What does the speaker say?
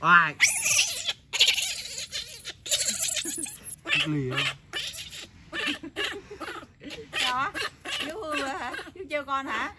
oai lì không? Đó chú hương rồi hả? Chú treo con hả?